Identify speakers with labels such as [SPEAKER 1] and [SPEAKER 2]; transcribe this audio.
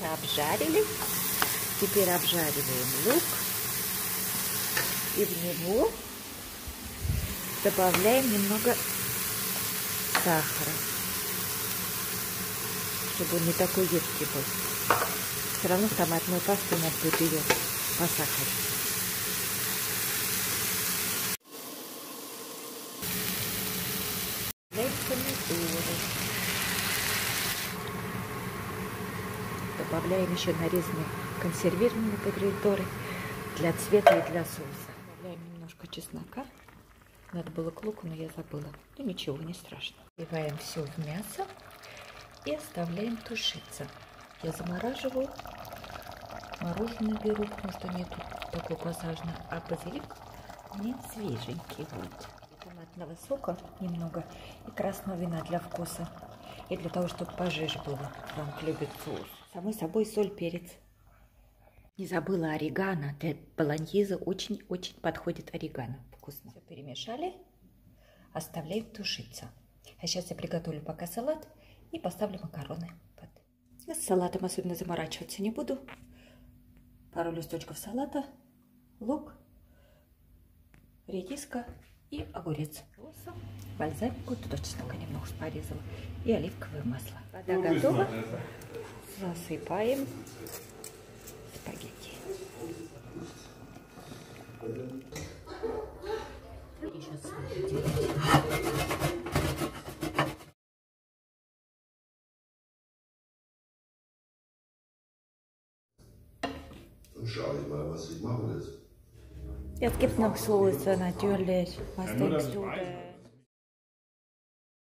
[SPEAKER 1] обжарили. Теперь обжариваем лук. И в него добавляем немного сахара, чтобы он не такой едкий был. Все равно в томатную пасту надо будет ее посахарить. помидоры. Добавляем еще нарезанные консервированные помидоры для цвета и для соуса. Добавляем немножко чеснока. Надо было к луку, но я забыла. Ну ничего, не страшно. Вливаем все в мясо и оставляем тушиться. Я замораживаю. Мороженое беру, потому что нету такой пассажный. А базилик не свеженький будет томатного сока немного и красного вина для вкуса. И для того, чтобы пожиже было. Франк любит соус. Самой собой соль, перец. Не забыла орегано. Для баланьеза очень-очень подходит орегано. Вкусно. Все перемешали. Оставляем тушиться. А сейчас я приготовлю пока салат и поставлю макароны. Вот. С салатом особенно заморачиваться не буду. Пару листочков салата, лук, редиска и огурец. Бальзамику, туда чеснока немного порезала. И оливковое масло. Вода ну, готова. Засыпаем спагетти. Jetzt. Gibt es noch Soße natürlich. Was denkst du?